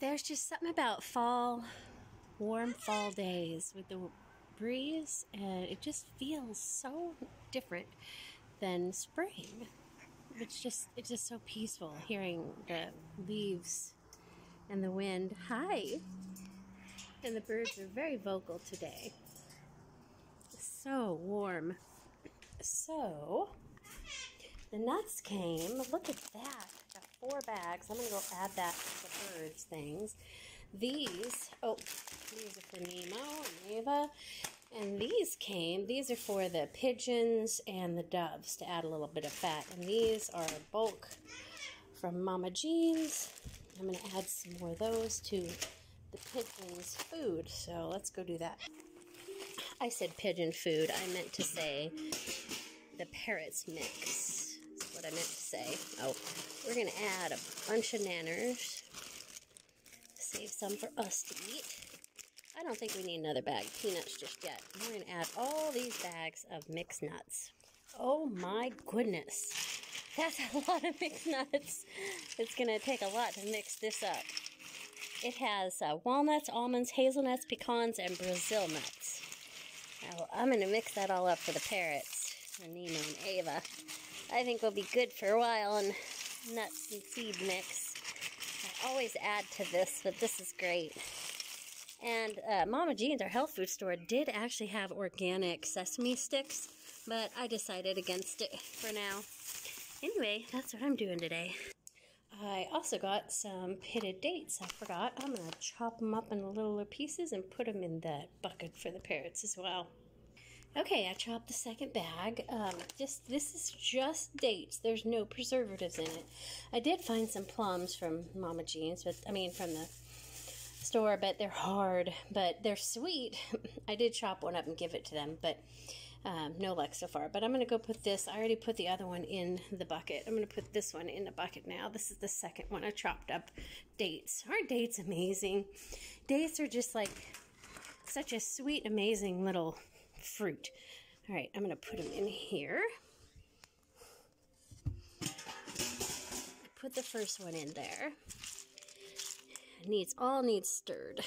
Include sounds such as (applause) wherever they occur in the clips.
There's just something about fall, warm fall days with the breeze, and it just feels so different than spring. It's just it's just so peaceful hearing the leaves and the wind. Hi. And the birds are very vocal today. So warm. So the nuts came. Look at that. Four bags. I'm gonna go add that to the birds things. These, oh, these are for Nemo and Ava. And these came, these are for the pigeons and the doves to add a little bit of fat. And these are bulk from Mama Jean's. I'm going to add some more of those to the pigeons' food. So let's go do that. I said pigeon food. I meant to say the parrots mix. That's what I meant to say. Oh, we're going to add a bunch of nanners. Save some for us to eat. I don't think we need another bag of peanuts just yet. We're going to add all these bags of mixed nuts. Oh my goodness. That's a (laughs) lot of mixed nuts. It's going to take a lot to mix this up. It has uh, walnuts, almonds, hazelnuts, pecans, and Brazil nuts. Now, I'm going to mix that all up for the parrots, Nemo and Ava. I think we'll be good for a while and nuts and seed mix. I always add to this, but this is great. And uh, Mama Jean's, our health food store, did actually have organic sesame sticks, but I decided against it for now. Anyway, that's what I'm doing today. I also got some pitted dates. I forgot. I'm going to chop them up in littler pieces and put them in that bucket for the parrots as well. Okay, I chopped the second bag. Um, just This is just dates. There's no preservatives in it. I did find some plums from Mama Jean's, but I mean from the store, but they're hard, but they're sweet. (laughs) I did chop one up and give it to them, but um, no luck so far. But I'm going to go put this. I already put the other one in the bucket. I'm going to put this one in the bucket now. This is the second one I chopped up. Dates. Aren't dates amazing? Dates are just like such a sweet, amazing little fruit. All right, I'm going to put them in here. Put the first one in there needs all needs stirred.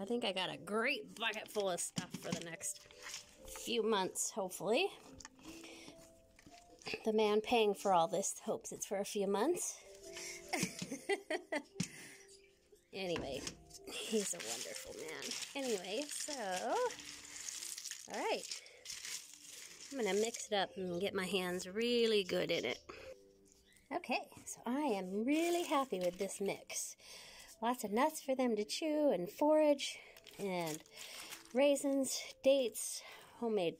I think I got a great bucket full of stuff for the next few months, hopefully. The man paying for all this hopes it's for a few months. (laughs) anyway, he's a wonderful man. Anyway, so, I'm going to mix it up and get my hands really good in it. Okay, so I am really happy with this mix lots of nuts for them to chew and forage, and raisins, dates, homemade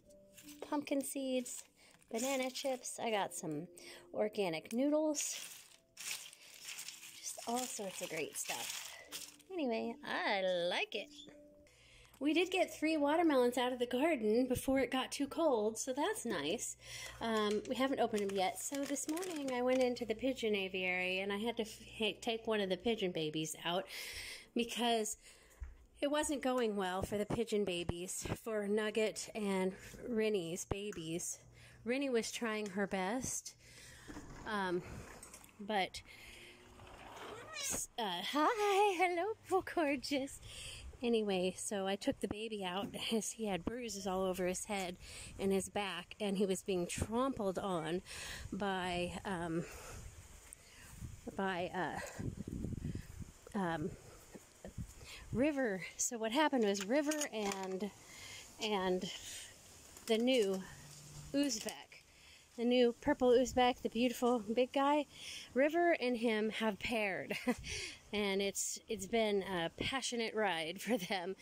pumpkin seeds, banana chips. I got some organic noodles. Just all sorts of great stuff. Anyway, I like it. We did get three watermelons out of the garden before it got too cold, so that's nice. Um, we haven't opened them yet. So this morning I went into the pigeon aviary and I had to take one of the pigeon babies out because it wasn't going well for the pigeon babies, for Nugget and Rinnie's babies. Rinnie was trying her best, um, but uh, hi, (laughs) hello, gorgeous. Anyway, so I took the baby out (laughs) as he had bruises all over his head and his back, and he was being trampled on by um, by uh, um, River. So what happened was River and and the new Uzbek the new purple Uzbek, the beautiful big guy, River and him have paired, (laughs) and it's it's been a passionate ride for them,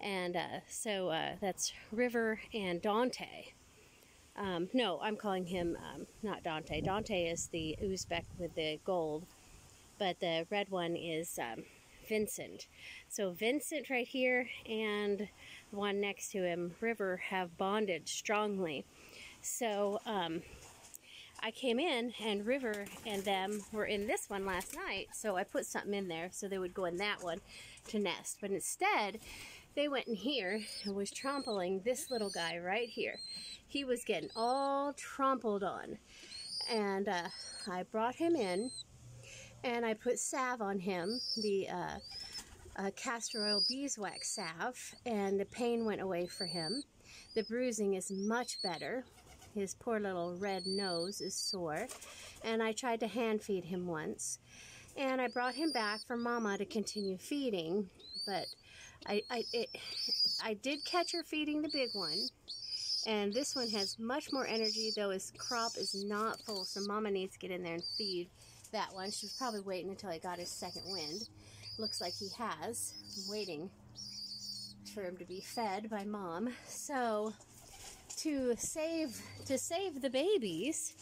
and uh, so uh, that's River and Dante. Um, no, I'm calling him um, not Dante. Dante is the Uzbek with the gold, but the red one is um, Vincent. So Vincent right here and the one next to him, River, have bonded strongly. So um, I came in and River and them were in this one last night. So I put something in there so they would go in that one to nest. But instead, they went in here and was trampling this little guy right here. He was getting all trampled on. And uh, I brought him in and I put salve on him, the uh, a castor oil beeswax salve, and the pain went away for him. The bruising is much better. His poor little red nose is sore. And I tried to hand feed him once. And I brought him back for Mama to continue feeding. But I, I, it, I did catch her feeding the big one. And this one has much more energy, though his crop is not full. So Mama needs to get in there and feed that one. She was probably waiting until he got his second wind. Looks like he has. I'm waiting for him to be fed by Mom. So to save to save the babies,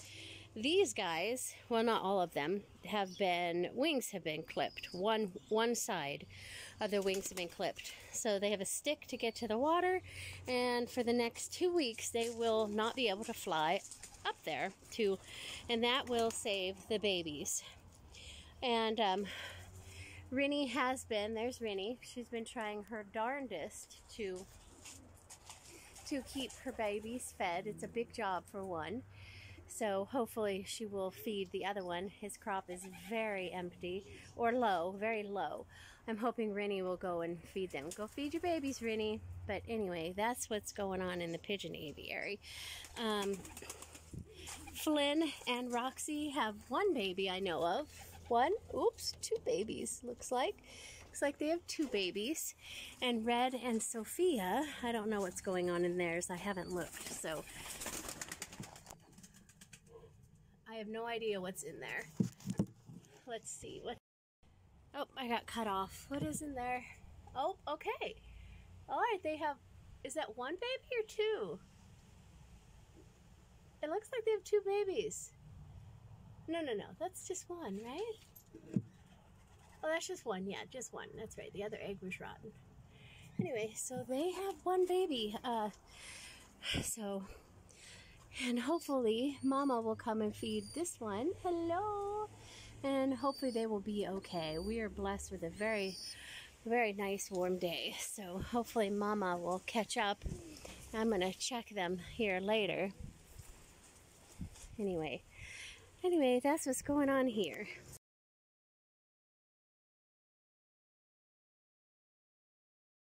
these guys, well not all of them, have been wings have been clipped. One one side of their wings have been clipped. So they have a stick to get to the water and for the next 2 weeks they will not be able to fly up there to and that will save the babies. And um Rinnie has been, there's Rinnie, she's been trying her darndest to to keep her babies fed. It's a big job for one. So hopefully she will feed the other one. His crop is very empty or low, very low. I'm hoping Rinnie will go and feed them. Go feed your babies, Rinnie. But anyway, that's what's going on in the pigeon aviary. Um, Flynn and Roxy have one baby I know of. One, oops, two babies, looks like. Looks like they have two babies. And Red and Sophia, I don't know what's going on in theirs. I haven't looked, so I have no idea what's in there. Let's see. What? Oh, I got cut off. What is in there? Oh, okay. All right, they have. Is that one baby or two? It looks like they have two babies. No, no, no. That's just one, right? Oh, that's just one. Yeah, just one. That's right. The other egg was rotten. Anyway, so they have one baby. Uh, so, and hopefully Mama will come and feed this one. Hello. And hopefully they will be okay. We are blessed with a very, very nice warm day. So hopefully Mama will catch up. I'm going to check them here later. Anyway, anyway, that's what's going on here.